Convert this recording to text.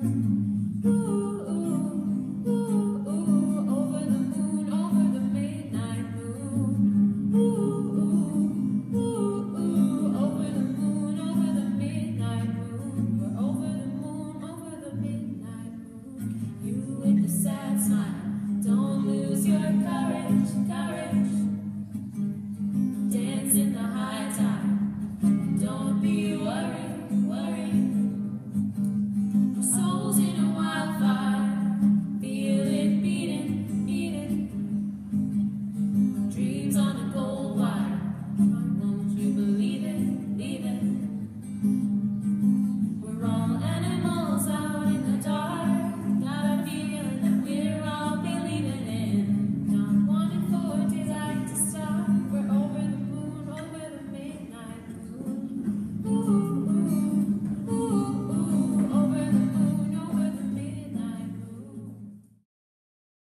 Mm-hmm.